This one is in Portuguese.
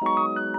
Música